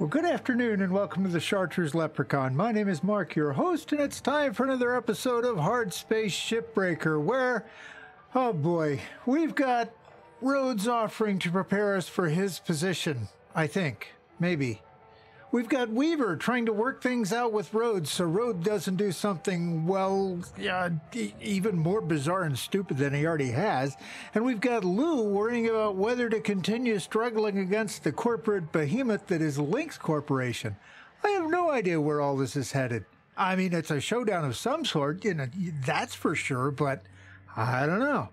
Well, good afternoon and welcome to the Chartreuse Leprechaun. My name is Mark, your host, and it's time for another episode of Hardspace Shipbreaker, where, oh boy, we've got Rhodes offering to prepare us for his position, I think. Maybe. We've got Weaver trying to work things out with Rhodes so Rhodes doesn't do something, well, e- even more bizarre and stupid than he already has. And we've got Lou worrying about whether to continue struggling against the corporate behemoth that is Lynx Corporation. I have no idea where all this is headed. I mean, it's a showdown of some sort, you know, that's for sure, but I don't know.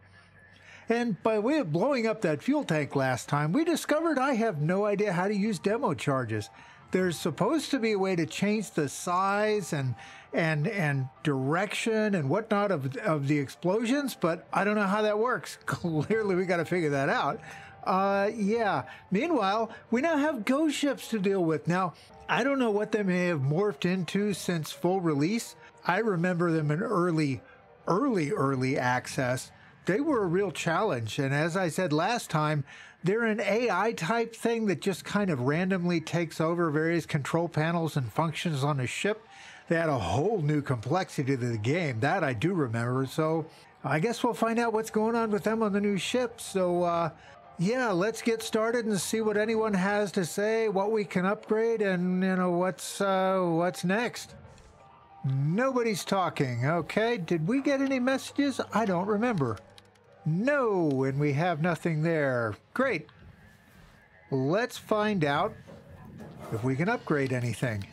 And by way of blowing up that fuel tank last time, we discovered I have no idea how to use demo charges there's supposed to be a way to change the size and and and direction and whatnot of of the explosions, but I don't know how that works. Clearly, we got to figure that out. Uh, yeah. Meanwhile, we now have ghost ships to deal with. Now, I don't know what they may have morphed into since full release. I remember them in early, early, early access. They were a real challenge. And as I said last time, they're an AI type thing that just kind of randomly takes over various control panels and functions on a ship. They add a whole new complexity to the game. That I do remember. So I guess we'll find out what's going on with them on the new ship. So, uh, yeah, let's get started and see what anyone has to say, what we can upgrade, and you know what's uh, what's next. Nobody's talking. Okay, did we get any messages? I don't remember. No, and we have nothing there. Great. Let's find out if we can upgrade anything.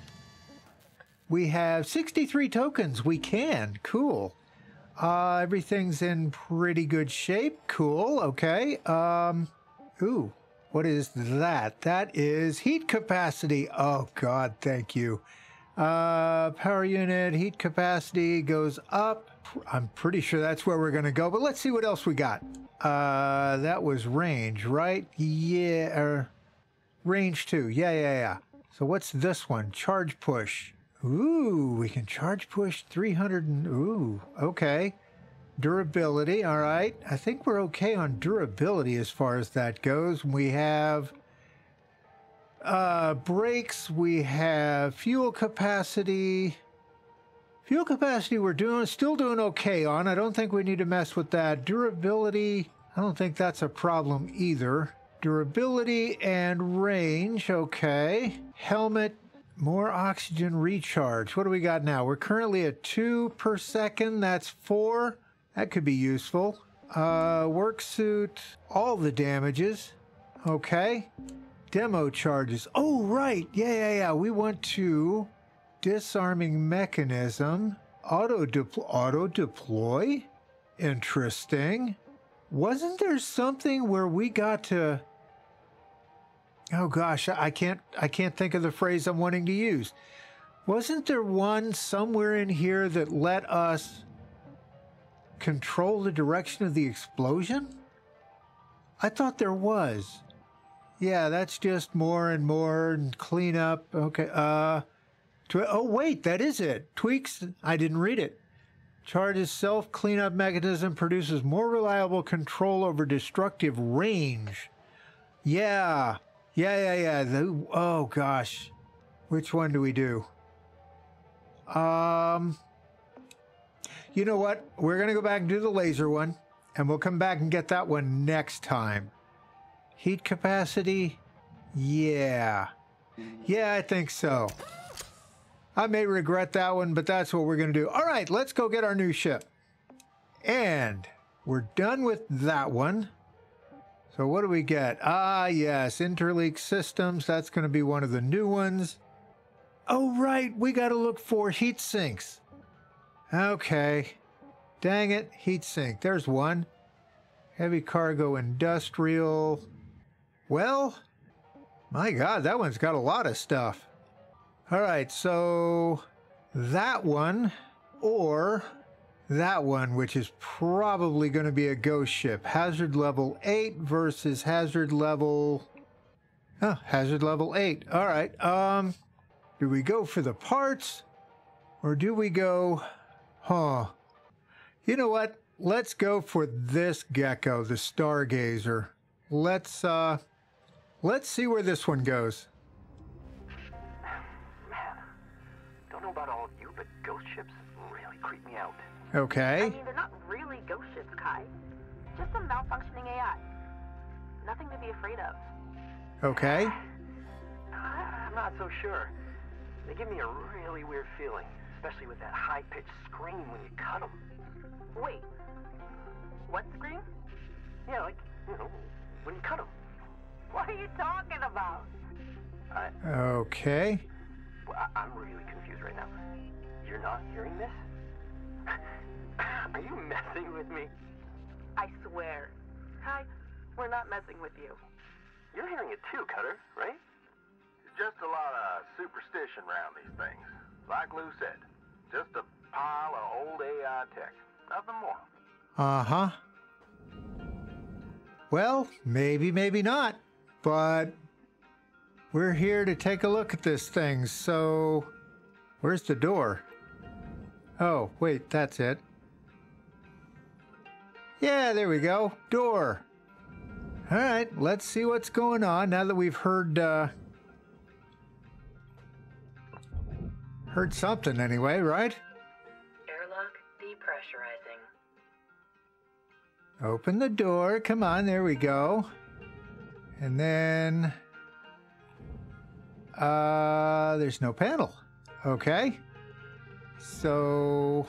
We have 63 tokens. We can. Cool. Uh, everything's in pretty good shape. Cool. Okay. Um, ooh, what is that? That is heat capacity. Oh, God, thank you. Uh, power unit, heat capacity goes up. I'm pretty sure that's where we're going to go, but let's see what else we got. Uh, that was range, right? Yeah, er, range two. Yeah, yeah, yeah. So what's this one? Charge push. Ooh, we can charge push 300 and, ooh, okay. Durability, all right. I think we're okay on durability as far as that goes. We have uh, brakes, we have fuel capacity. Fuel capacity, we're doing still doing okay on. I don't think we need to mess with that. Durability, I don't think that's a problem either. Durability and range, okay. Helmet, more oxygen recharge. What do we got now? We're currently at two per second. That's four. That could be useful. Uh, work suit, all the damages. Okay. Demo charges. Oh, right. Yeah, yeah, yeah. We want to disarming mechanism, auto auto deploy. Interesting. Wasn't there something where we got to? Oh gosh, I can't. I can't think of the phrase I'm wanting to use. Wasn't there one somewhere in here that let us control the direction of the explosion? I thought there was. Yeah, that's just more and more and clean up. Okay. Uh, Oh, wait, that is it. Tweaks, I didn't read it. Charge's self cleanup mechanism produces more reliable control over destructive range. Yeah, yeah, yeah, yeah. The, oh, gosh. Which one do we do? Um, you know what? We're going to go back and do the laser one, and we'll come back and get that one next time. Heat capacity? Yeah. Yeah, I think so. I may regret that one, but that's what we're going to do. All right, let's go get our new ship. And we're done with that one. So what do we get? Ah, yes, Interleak Systems. That's going to be one of the new ones. Oh, right, we got to look for heat sinks. Okay. Dang it, heat sink. There's one. Heavy cargo industrial. Well, my God, that one's got a lot of stuff. All right, so that one or that one, which is probably going to be a ghost ship. Hazard level 8 versus hazard level. Oh, hazard level 8. All right. Um, do we go for the parts or do we go. Huh. You know what? Let's go for this gecko, the stargazer. Let's, uh, let's see where this one goes. Creep me out. Okay. I mean, they're not really ghost ships, Kai. Just some malfunctioning AI. Nothing to be afraid of. Okay. I- I'm not so sure. They give me a really weird feeling, especially with that high-pitched scream when you cut them. Wait. What scream? Yeah, like, you know, when you cut them. What are you talking about? I, Okay. Well, I, I'm really confused right now. You're not hearing this? Are you messing with me? I swear. Kai, we're not messing with you. You're hearing it too, Cutter, right? Just a lot of superstition around these things. Like Lou said, just a pile of old AI tech. Nothing more. Uh huh. Well, maybe, maybe not. But we're here to take a look at this thing, so where's the door? Oh, wait, that's it. Yeah, there we go. Door. All right, let's see what's going on now that we've heard uh heard something anyway, right? Airlock depressurizing. Open the door. Come on, there we go. And then uh there's no panel. Okay. So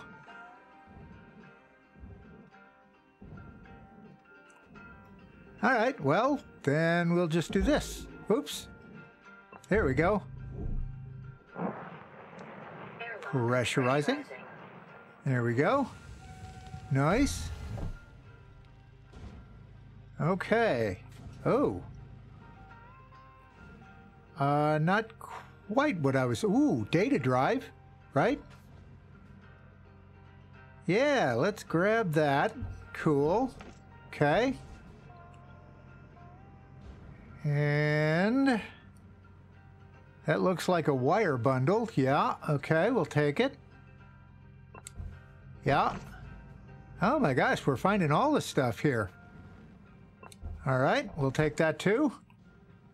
All right, well, then we'll just do this. Oops. There we go. Pressurizing. There we go. Nice. Okay. Oh. Uh, not quite what I was. Ooh, data drive, right? Yeah, let's grab that. Cool. Okay. And that looks like a wire bundle. Yeah, okay, we'll take it. Yeah. Oh my gosh, we're finding all the stuff here. All right, we'll take that too.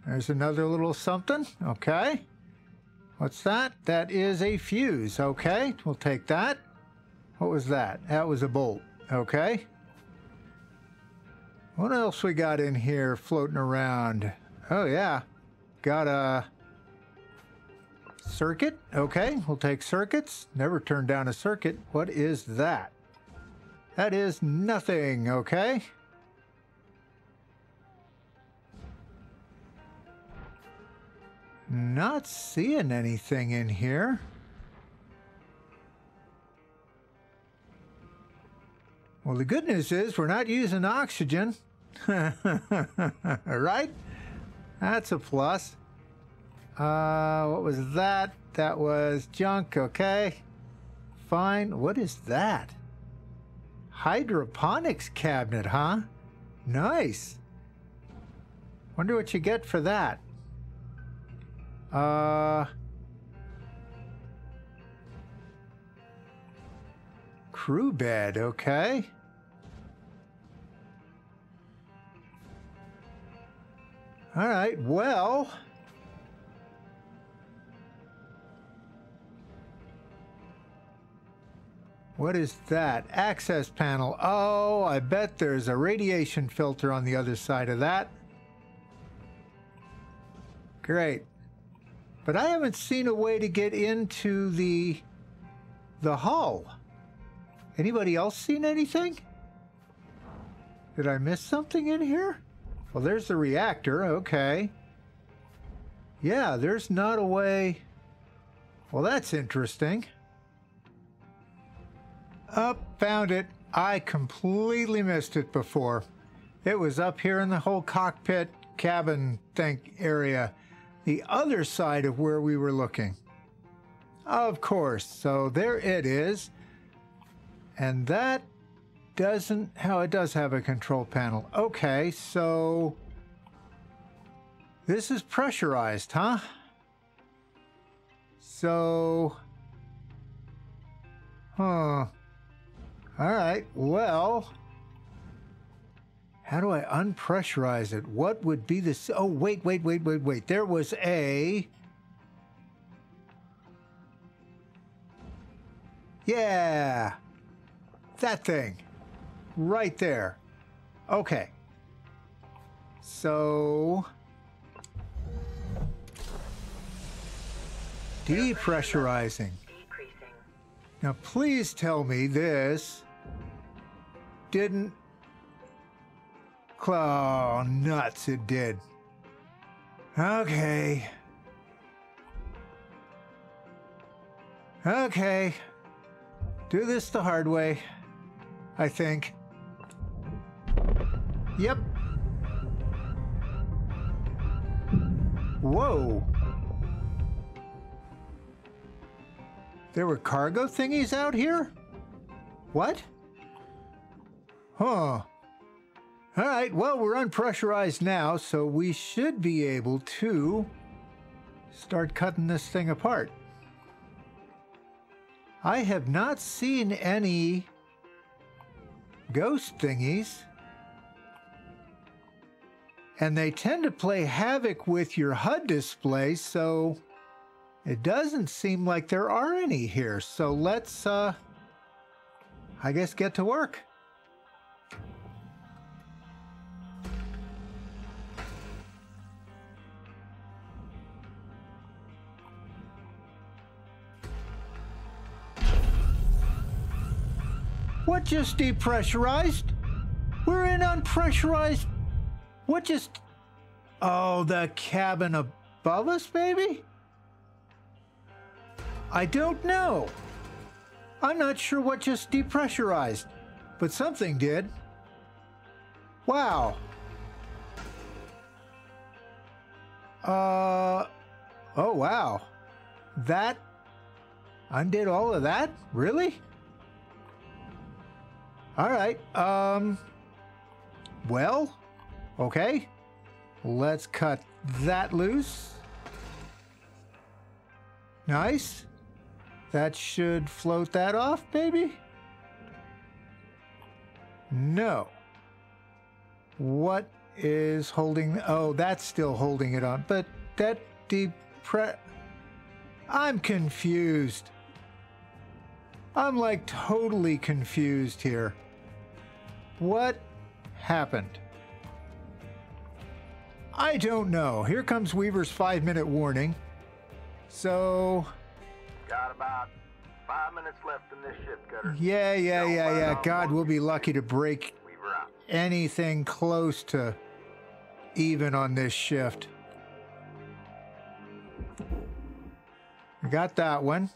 There's another little something. Okay. What's that? That is a fuse. Okay, we'll take that. What was that? That was a bolt. Okay. What else we got in here floating around? Oh, yeah. Got a circuit. Okay, we'll take circuits. Never turn down a circuit. What is that? That is nothing. Okay. Not seeing anything in here. Well, the good news is we're not using oxygen. right? That's a plus. Uh, what was that? That was junk, okay. Fine. What is that? Hydroponics cabinet, huh? Nice. Wonder what you get for that. Uh. Crew bed, okay. All right, well. What is that? Access panel. Oh, I bet there's a radiation filter on the other side of that. Great. But I haven't seen a way to get into the the hull. Anybody else seen anything? Did I miss something in here? Well, there's the reactor. Okay. Yeah, there's not a way. Well, that's interesting. Up, found it. I completely missed it before. It was up here in the whole cockpit cabin think area, the other side of where we were looking. Of course. So there it is. And that doesn't how it does have a control panel. Okay, so this is pressurized, huh? So huh. All right. Well, how do I unpressurize it? What would be this? Oh, wait, wait, wait, wait, wait. There was a. Yeah. That thing. Right there. Okay. So. Depressurizing. Now, please tell me this didn't. Oh, nuts, it did. Okay. Okay. Do this the hard way, I think. Yep. Whoa. There were cargo thingies out here? What? Huh. All right, well, we're unpressurized now, so we should be able to start cutting this thing apart. I have not seen any ghost thingies. And they tend to play havoc with your HUD display, so it doesn't seem like there are any here. So let's, uh, I guess, get to work. Just depressurized? We're in unpressurized. What just. Oh, the cabin above us, baby? I don't know. I'm not sure what just depressurized, but something did. Wow. Uh. Oh, wow. That undid all of that? Really? All right. Um. Well, okay. Let's cut that loose. Nice. That should float that off, baby. No. What is holding? Oh, that's still holding it on. But that depre. I'm confused. I'm like totally confused here. What happened? I don't know. Here comes Weaver's five minute warning. So, Got about five minutes left in this shift cutter. yeah, yeah, Don't yeah, yeah. God, we'll be lucky to break anything close to even on this shift. We got that one.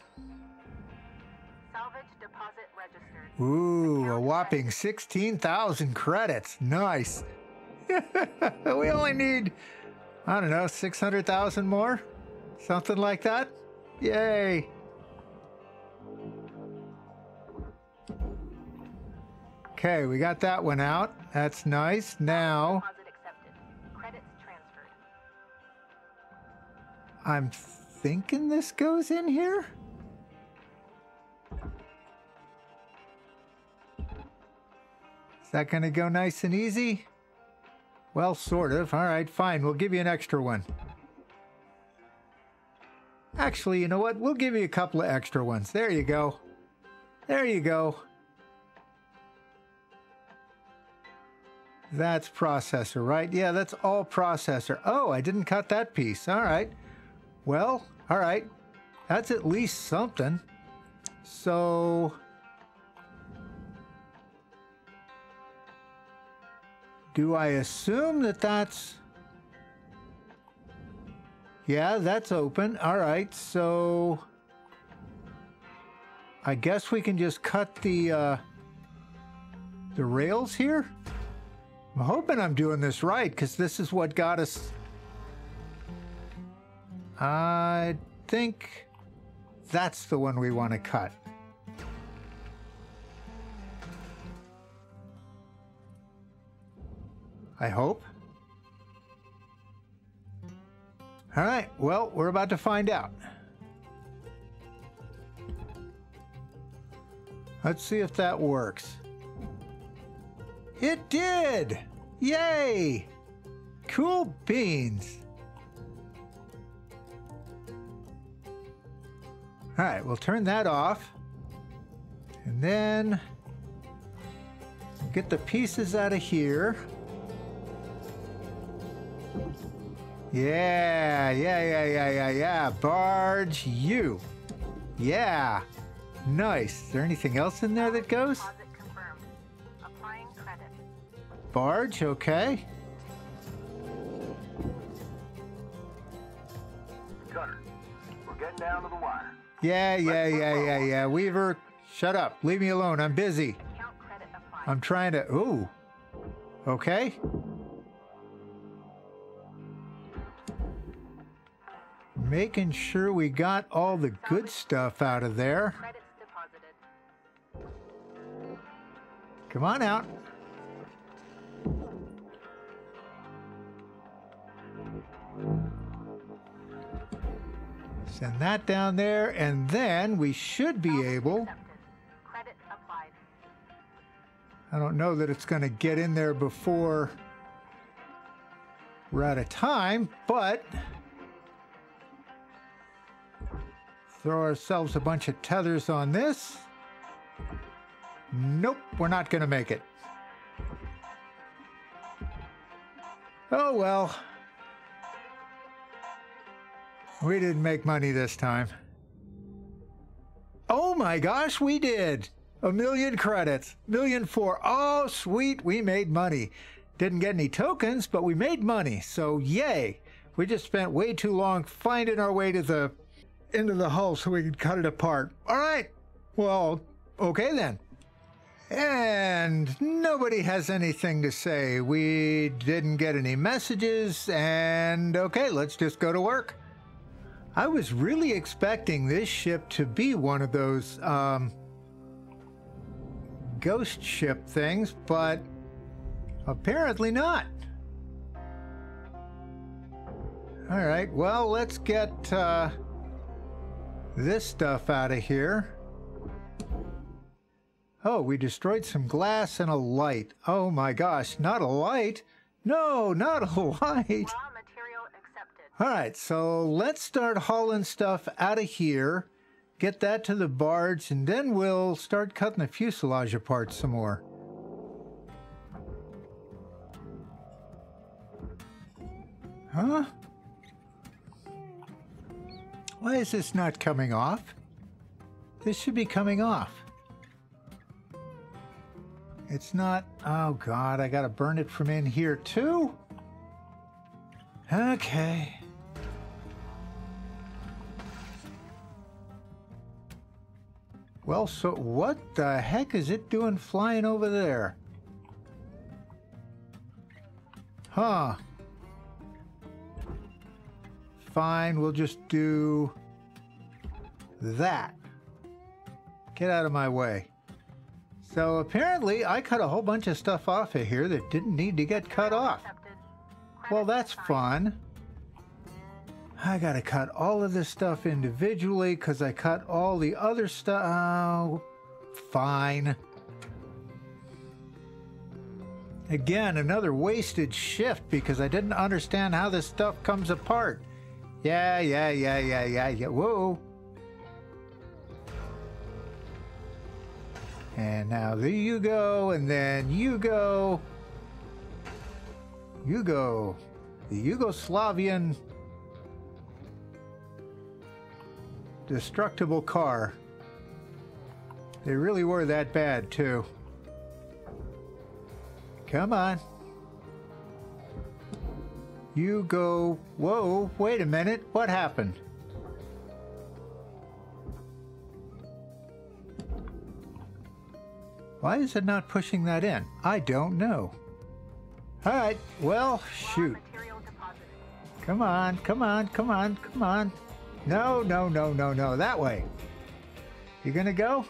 Ooh, a whopping 16,000 credits. Nice. we only need, I don't know, 600,000 more? Something like that? Yay. Okay, we got that one out. That's nice. Now, Deposit accepted. Credits transferred. I'm thinking this goes in here? Is that going to go nice and easy? Well, sort of. All right, fine. We'll give you an extra one. Actually, you know what? We'll give you a couple of extra ones. There you go. There you go. That's processor, right? Yeah, that's all processor. Oh, I didn't cut that piece. All right. Well, all right. That's at least something. So. Do I assume that that's. Yeah, that's open. All right, so. I guess we can just cut the. Uh, the rails here? I'm hoping I'm doing this right because this is what got us. I think that's the one we want to cut. I hope. All right, well, we're about to find out. Let's see if that works. It did! Yay! Cool beans. All right, we'll turn that off. And then get the pieces out of here. Yeah, yeah, yeah, yeah, yeah, yeah. Barge you. Yeah. Nice. Is there anything else in there that goes? Deposit confirmed. Applying credit. Barge, okay. Gunner, we're getting down to the wire. Yeah, yeah, yeah, yeah, yeah. Weaver, shut up. Leave me alone. I'm busy. Account credit applied. I'm trying to. Ooh. Okay. Making sure we got all the good stuff out of there. Come on out. Send that down there, and then we should be able. I don't know that it's going to get in there before we're out of time, but throw ourselves a bunch of tethers on this. Nope, we're not going to make it. Oh well. We didn't make money this time. Oh my gosh, we did! A million credits. Million four. Oh, sweet, we made money. Didn't get any tokens, but we made money. So yay. We just spent way too long finding our way to the of the hull so we could cut it apart. All right. Well, okay then. And nobody has anything to say. We didn't get any messages, and okay, let's just go to work. I was really expecting this ship to be one of those um, ghost ship things, but apparently not. All right, well, let's get uh, this stuff out of here. Oh, we destroyed some glass and a light. Oh my gosh, not a light? No, not a light. Raw material accepted. All right, so let's start hauling stuff out of here, get that to the barge, and then we'll start cutting the fuselage apart some more. Huh? Why is this not coming off? This should be coming off. It's not. Oh, God, I gotta burn it from in here, too? Okay. Well, so what the heck is it doing flying over there? Huh. Fine, we'll just do that. Get out of my way. So apparently, I cut a whole bunch of stuff off of here that didn't need to get cut off. Well, that's fun. I gotta cut all of this stuff individually because I cut all the other stuff. Oh, fine. Again, another wasted shift because I didn't understand how this stuff comes apart. Yeah, yeah, yeah, yeah, yeah, yeah. Whoa. And now there you go, and then you go. You go. The Yugoslavian destructible car. They really were that bad, too. Come on. You go. Whoa, wait a minute. What happened? Why is it not pushing that in? I don't know. All right, well, shoot. Come on, come on, come on, come on. No, no, no, no, no, that way. You gonna go?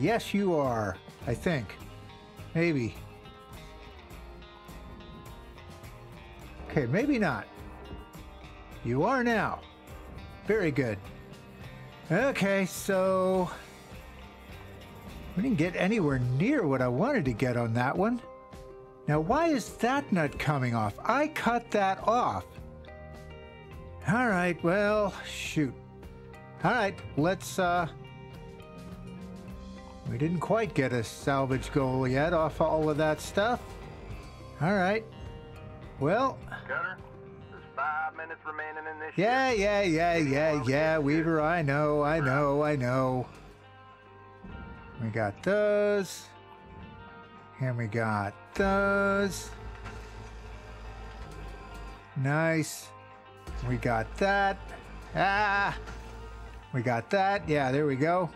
Yes, you are, I think. Maybe. Okay, maybe not. You are now. Very good. Okay, so. We didn't get anywhere near what I wanted to get on that one. Now, why is that not coming off? I cut that off. All right, well, shoot. All right, let's uh We didn't quite get a salvage goal yet off all of that stuff. All right. Well, Gunner, there's five minutes remaining in this yeah, shift. yeah, yeah, yeah, yeah, Weaver. I know, I know, I know. We got those. And we got those. Nice. We got that. Ah! We got that. Yeah, there we go.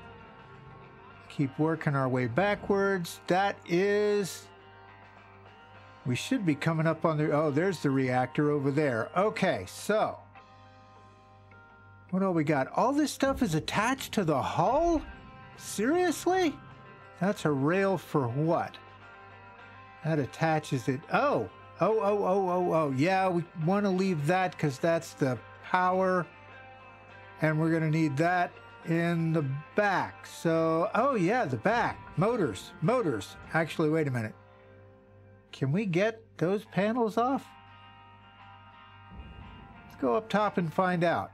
Keep working our way backwards. That is. We should be coming up on the. Oh, there's the reactor over there. Okay, so. What all we got? All this stuff is attached to the hull? Seriously? That's a rail for what? That attaches it. Oh, oh, oh, oh, oh, oh. Yeah, we want to leave that because that's the power. And we're going to need that in the back. So, oh, yeah, the back. Motors, motors. Actually, wait a minute. Can we get those panels off? Let's go up top and find out.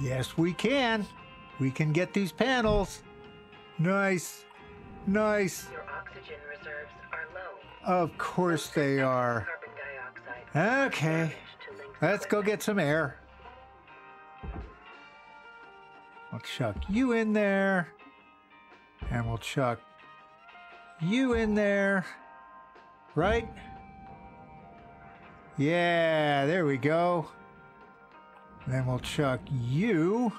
Yes, we can. We can get these panels. Nice. Nice. Your oxygen reserves are low. Of course they are. Carbon dioxide. Okay. Damage to Link's Let's go get some air. We'll chuck you in there. And we'll chuck you in there. Right? Yeah, there we go. Then we'll chuck you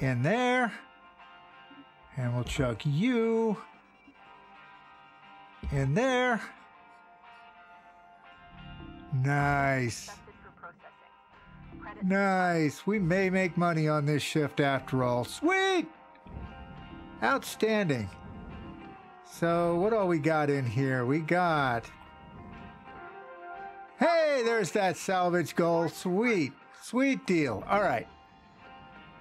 in there. And we'll chuck you in there. Nice. Nice. We may make money on this shift after all. Sweet! Outstanding. So, what all we got in here? We got. Hey, there's that salvage goal. Sweet. Sweet deal. All right.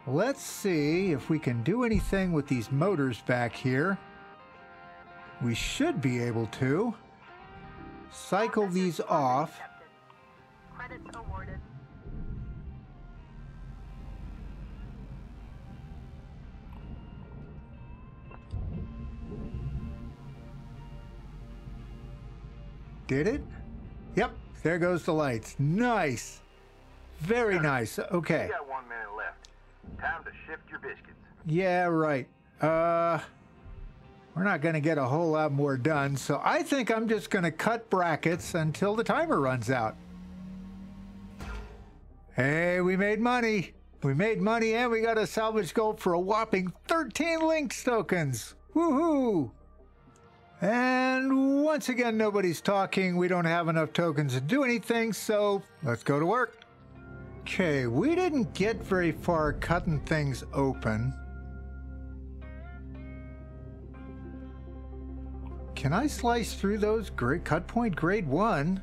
Let's see if we can do anything with these motors back here. We should be able to. Cycle these off. Did it? Yep, there goes the lights. Nice. Very nice. Okay. You got one minute left. Time to shift your biscuits. Yeah, right. Uh we're not going to get a whole lot more done, so I think I'm just going to cut brackets until the timer runs out. Hey, we made money. We made money and we got a salvage goal for a whopping 13 Lynx tokens. Woohoo! And once again, nobody's talking. We don't have enough tokens to do anything, so let's go to work. Okay, we didn't get very far cutting things open. Can I slice through those grade, cut point grade one?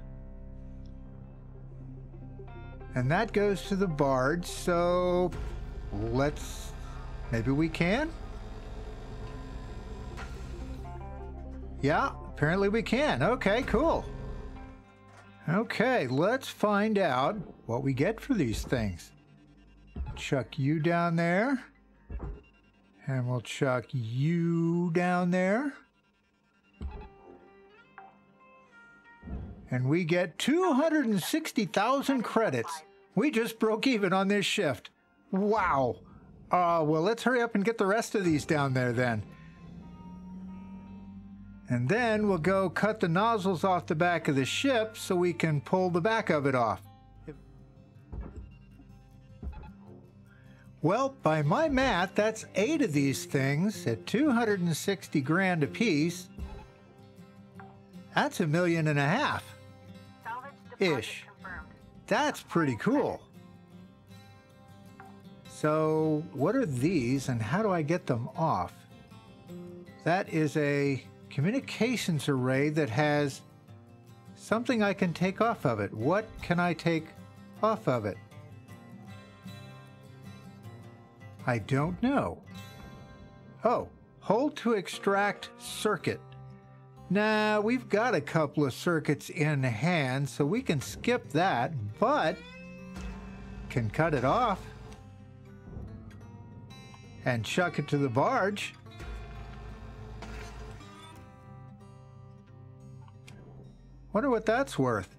And that goes to the barge, so let's. Maybe we can? Yeah, apparently we can. Okay, cool. Okay, let's find out what we get for these things. Chuck you down there. And we'll chuck you down there. And we get 260,000 credits. We just broke even on this shift. Wow. Uh, well, let's hurry up and get the rest of these down there then. And then we'll go cut the nozzles off the back of the ship so we can pull the back of it off. Well, by my math, that's eight of these things at 260 grand apiece. That's a million and a half. Ish. That's pretty cool. So, what are these and how do I get them off? That is a communications array that has something I can take off of it. What can I take off of it? I don't know. Oh, hold to extract circuit. Nah, we've got a couple of circuits in hand, so we can skip that, but can cut it off and chuck it to the barge. Wonder what that's worth.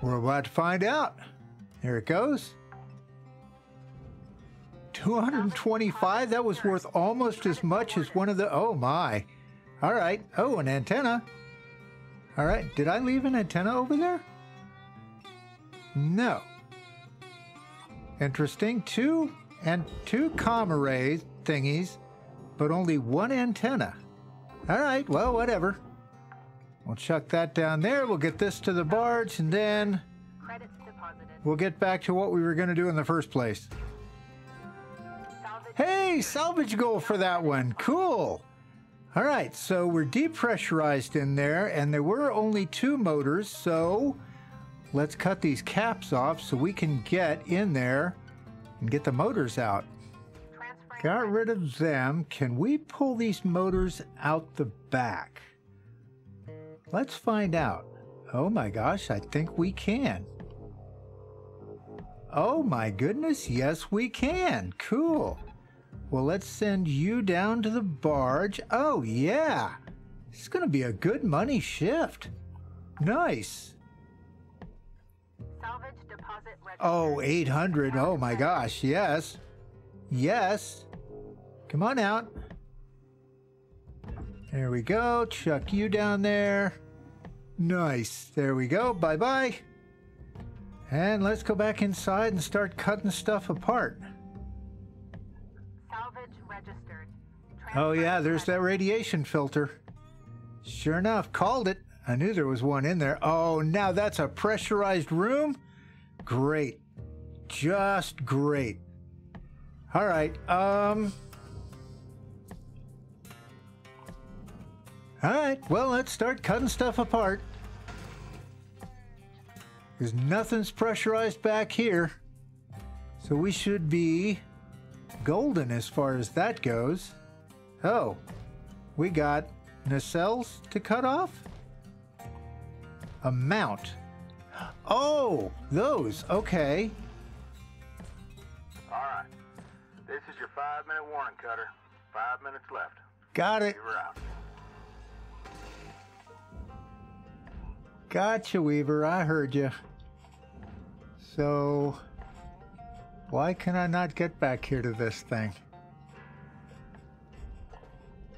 We're about to find out. Here it goes. 225? That was worth almost as much as one of the. Oh my. All right. Oh, an antenna. All right. Did I leave an antenna over there? No. Interesting. Two and two com array thingies, but only one antenna. All right. Well, whatever. We'll chuck that down there. We'll get this to the barge, and then we'll get back to what we were going to do in the first place. Hey, salvage goal for that one. Cool. All right, so we're depressurized in there, and there were only two motors, so let's cut these caps off so we can get in there and get the motors out. Got rid of them. Can we pull these motors out the back? Let's find out. Oh my gosh, I think we can. Oh my goodness, yes we can. Cool. Well, let's send you down to the barge. Oh yeah. It's going to be a good money shift. Nice. Salvage deposit. Oh, 800. Oh my gosh, yes. Yes. Come on out. There we go. Chuck you down there. Nice. There we go. Bye bye. And let's go back inside and start cutting stuff apart. Salvage registered. Oh, yeah, there's that radiation filter. Sure enough, called it. I knew there was one in there. Oh, now that's a pressurized room? Great. Just great. All right, um. All right, well, let's start cutting stuff apart. Because nothing's pressurized back here. So we should be golden as far as that goes. Oh, we got nacelles to cut off? A mount. Oh, those. Okay. All right. This is your five minute warning, Cutter. Five minutes left. Got it. We're out. Gotcha, Weaver. I heard you. So, why can I not get back here to this thing?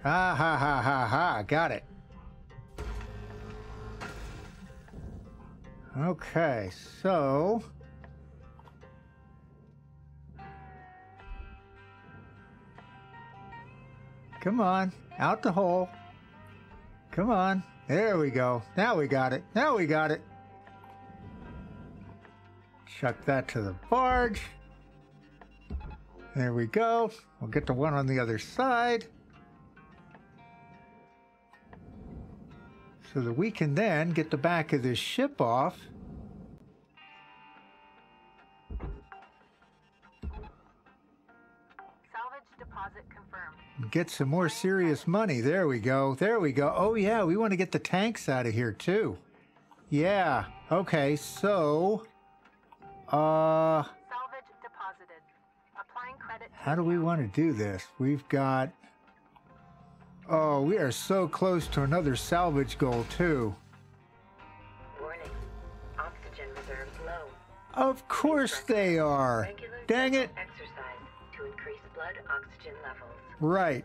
Ha ha ha ha ha. Got it. Okay, so. Come on, out the hole. Come on. There we go. Now we got it. Now we got it. Chuck that to the barge. There we go. We'll get the one on the other side. So that we can then get the back of this ship off. Get some more serious money. There we go. There we go. Oh, yeah, we want to get the tanks out of here, too. Yeah. Okay, so. Uh. Salvage deposited. Applying credit. How do we want to do this? We've got. Oh, we are so close to another salvage goal, too. Warning. Oxygen reserves low. Of course they are. Dang it. exercise to increase blood oxygen levels. Right.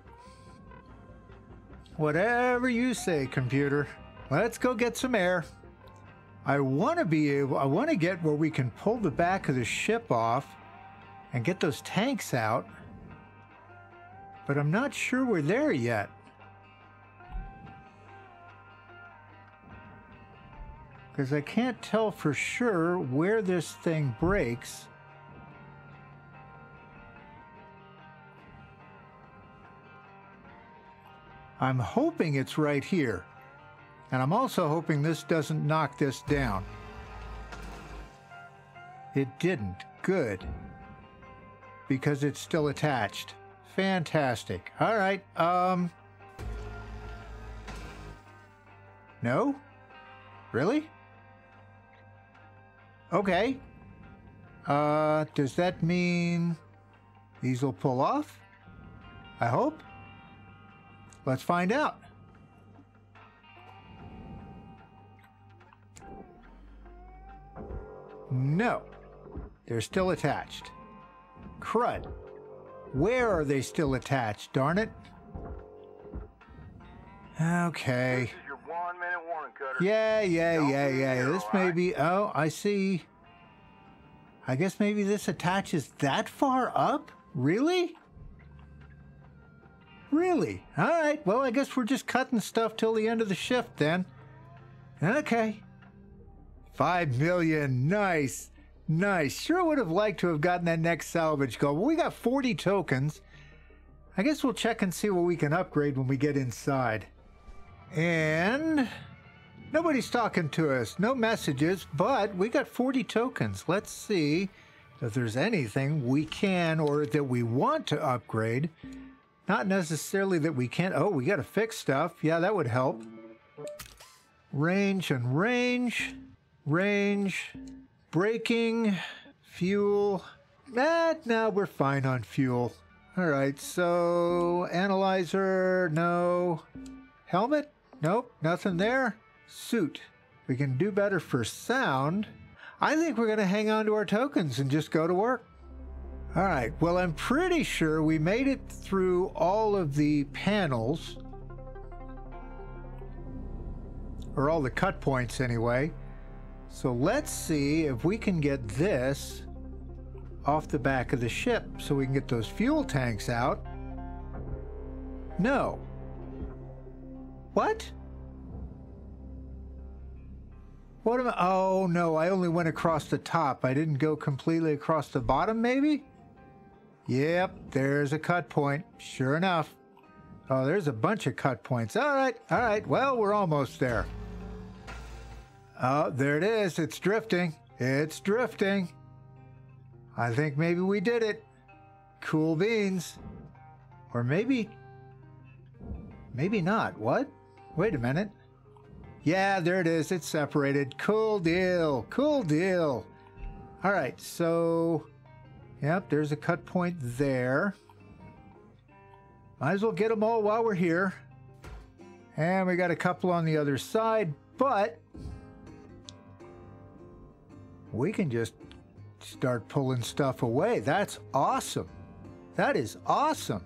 Whatever you say, computer. Let's go get some air. I want to be able, I want to get where we can pull the back of the ship off and get those tanks out. But I'm not sure we're there yet. Because I can't tell for sure where this thing breaks. I'm hoping it's right here. And I'm also hoping this doesn't knock this down. It didn't. Good. Because it's still attached. Fantastic. All right. Um No? Really? Okay. Uh, does that mean these will pull off? I hope. Let's find out. No. They're still attached. Crud. Where are they still attached, darn it? Okay. This is your one minute warning, Cutter. Yeah, yeah, yeah, yeah. This may be. Oh, I see. I guess maybe this attaches that far up? Really? Really? All right. Well, I guess we're just cutting stuff till the end of the shift then. Okay. Five million. Nice. Nice. Sure would have liked to have gotten that next salvage goal. Well, we got 40 tokens. I guess we'll check and see what we can upgrade when we get inside. And nobody's talking to us, no messages, but we got 40 tokens. Let's see if there's anything we can or that we want to upgrade. Not necessarily that we can't. Oh, we got to fix stuff. Yeah, that would help. Range and range, range, braking, fuel. Ah, no, we're fine on fuel. All right, so analyzer, no. Helmet? Nope, nothing there. Suit. We can do better for sound. I think we're going to hang on to our tokens and just go to work. All right, well, I'm pretty sure we made it through all of the panels, or all the cut points anyway. So let's see if we can get this off the back of the ship so we can get those fuel tanks out. No. What? What am I? Oh no, I only went across the top. I didn't go completely across the bottom, maybe? Yep, there's a cut point. Sure enough. Oh, there's a bunch of cut points. All right, all right. Well, we're almost there. Oh, there it is. It's drifting. It's drifting. I think maybe we did it. Cool beans. Or maybe. Maybe not. What? Wait a minute. Yeah, there it is. It's separated. Cool deal. Cool deal. All right, so. Yep, there's a cut point there. Might as well get them all while we're here. And we got a couple on the other side, but. We can just start pulling stuff away. That's awesome. That is awesome.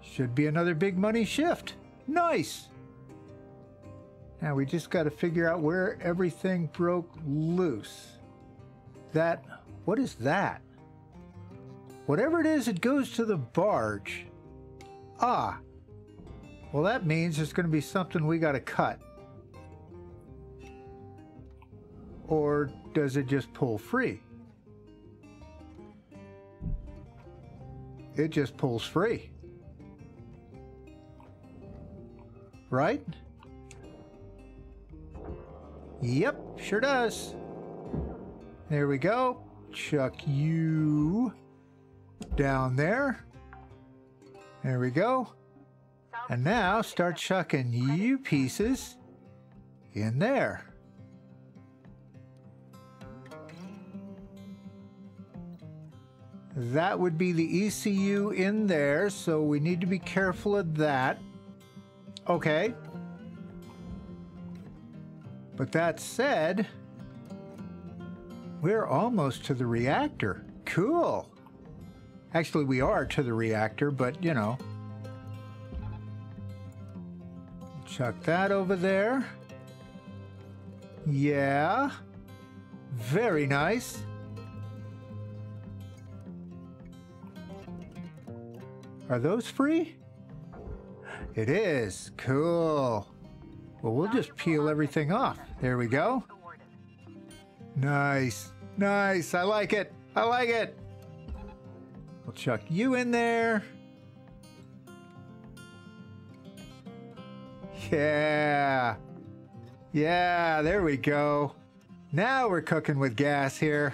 Should be another big money shift. Nice. Now we just got to figure out where everything broke loose. That, what is that? Whatever it is, it goes to the barge. Ah. Well, that means there's going to be something we got to cut. Or does it just pull free? It just pulls free. Right? Yep, sure does. There we go. Chuck you down there. There we go. And now start chucking you pieces in there. That would be the ECU in there, so we need to be careful of that. Okay. But that said, we're almost to the reactor. Cool. Actually, we are to the reactor, but you know. Chuck that over there. Yeah. Very nice. Are those free? It is. Cool. Well, we'll just peel everything off. There we go. Nice. Nice. I like it. I like it. Chuck you in there. Yeah. Yeah, there we go. Now we're cooking with gas here.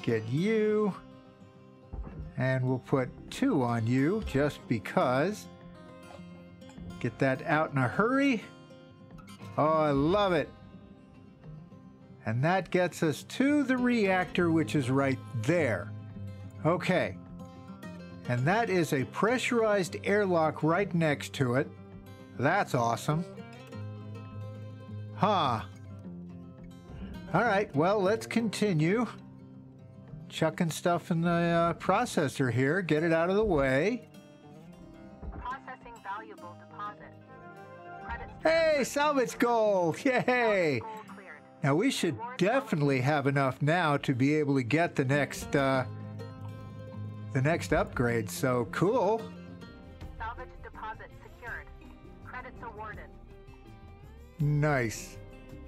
Get you. And we'll put two on you just because. Get that out in a hurry. Oh, I love it. And that gets us to the reactor, which is right there. Okay. And that is a pressurized airlock right next to it. That's awesome. Huh. All right, well, let's continue. Chucking stuff in the uh, processor here, get it out of the way. Processing valuable deposit. Credits Hey, salvage goal! Yay! Now we should definitely have enough now to be able to get the next uh, the next upgrade. So cool. Salvage deposit secured. Credits awarded. Nice.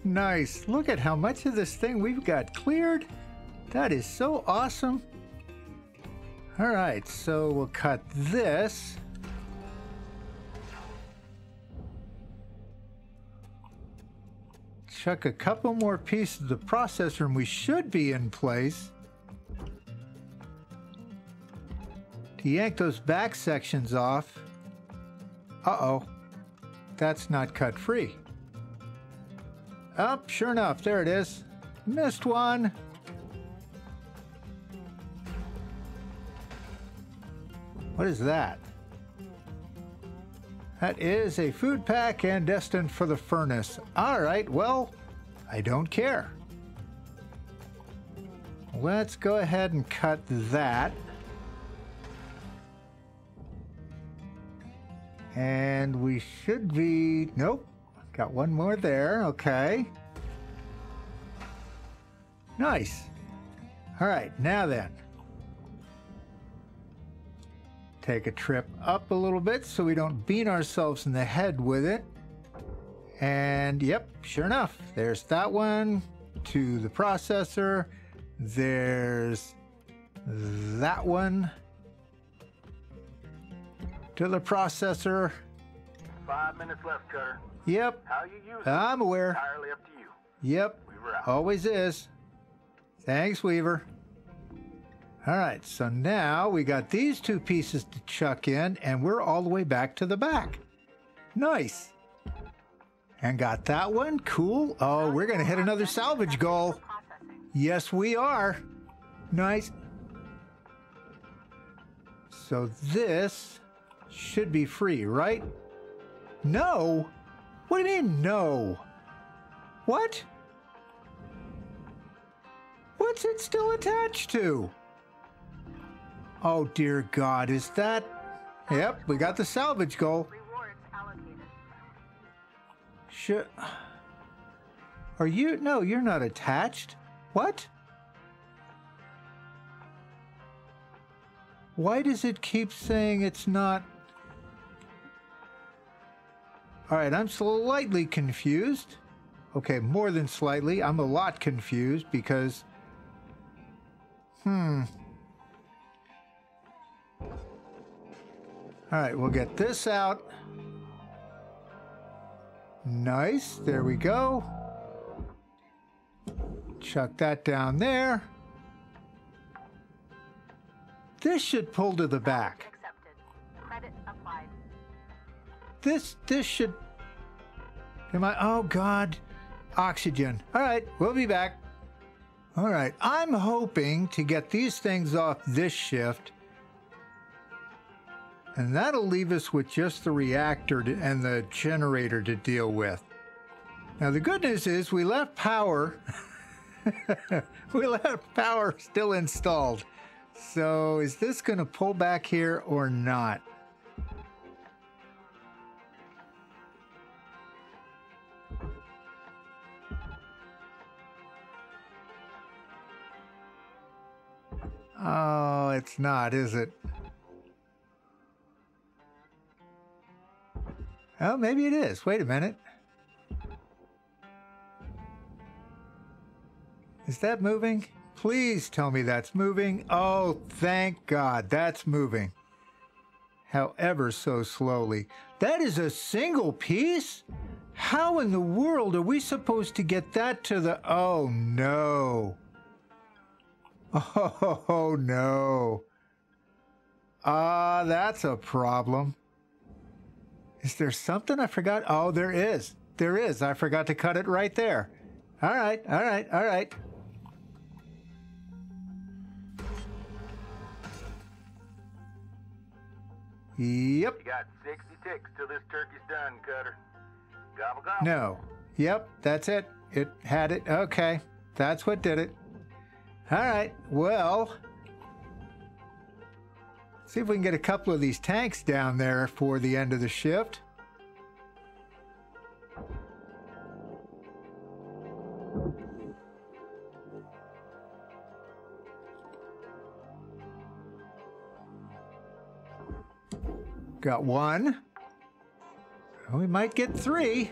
Nice. Look at how much of this thing we've got cleared. That is so awesome. All right, so we'll cut this. Chuck a couple more pieces of the processor and we should be in place. To yank those back sections off. Uh-oh. That's not cut free. Up, sure enough, there it is. Missed one. What is that? That is a food pack and destined for the furnace. All right, well, I don't care. Let's go ahead and cut that. And we should be. Nope. Got one more there. Okay. Nice. All right, now then. Take a trip up a little bit so we don't beat ourselves in the head with it. And yep, sure enough, there's that one to the processor. There's that one to the processor. Five minutes left, Cutter. Yep, How you use it? I'm aware. Entirely up to you. Yep, Weaver out. always is. Thanks, Weaver. All right, so now we got these two pieces to chuck in, and we're all the way back to the back. Nice. And got that one. Cool. Oh, we're going to hit another salvage goal. Yes, we are. Nice. So this should be free, right? No. What do you mean, no? What? What's it still attached to? Oh, dear God, is that. Yep, we got the salvage goal. Should. Are you. No, you're not attached. What? Why does it keep saying it's not? All right, I'm slightly confused. Okay, more than slightly. I'm a lot confused because. Hmm. All right, we'll get this out. Nice. There we go. Chuck that down there. This should pull to the back. This this should. Am I? Oh God, oxygen. All right, we'll be back. All right, I'm hoping to get these things off this shift, and that'll leave us with just the reactor to, and the generator to deal with. Now the good news is we left power. we left power still installed. So is this going to pull back here or not? Oh, it's not, is it? Oh, maybe it is. Wait a minute. Is that moving? Please tell me that's moving. Oh, thank God, that's moving. However, so slowly. That is a single piece? How in the world are we supposed to get that to the. Oh, no. Oh, no. Ah, that's a problem. Is there something I forgot? Oh, there is. There is. I forgot to cut it right there. All right, all right, all right. Yep. You got 60 ticks till this turkey's done, Cutter. Gobble gobble. No. Yep, that's it. It had it. Okay. That's what did it. All right. Well, see if we can get a couple of these tanks down there for the end of the shift. Got one. We might get three.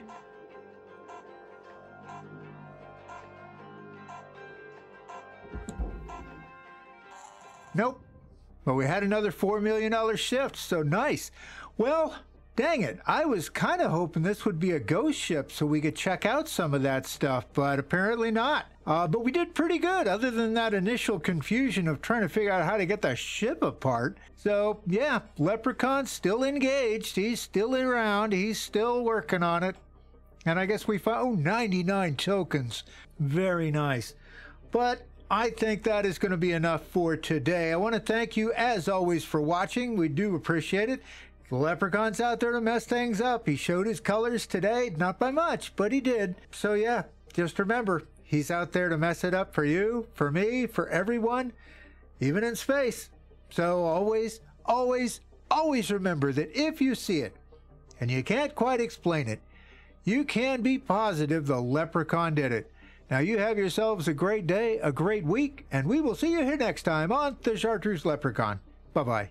Nope. But we had another $4 million shift, so nice. Well, dang it. I was kind of hoping this would be a ghost ship so we could check out some of that stuff, but apparently not. Uh, but we did pretty good, other than that initial confusion of trying to figure out how to get the ship apart. So, yeah, Leprechaun's still engaged. He's still around. He's still working on it. And I guess we found oh, 99 tokens. Very nice. But I think that is going to be enough for today. I want to thank you, as always, for watching. We do appreciate it. The leprechaun's out there to mess things up. He showed his colors today, not by much, but he did. So, yeah, just remember, he's out there to mess it up for you, for me, for everyone, even in space. So, always, always, always remember that if you see it and you can't quite explain it, you can be positive the leprechaun did it. Now, you have yourselves a great day, a great week, and we will see you here next time on the Chartreuse Leprechaun. Bye bye.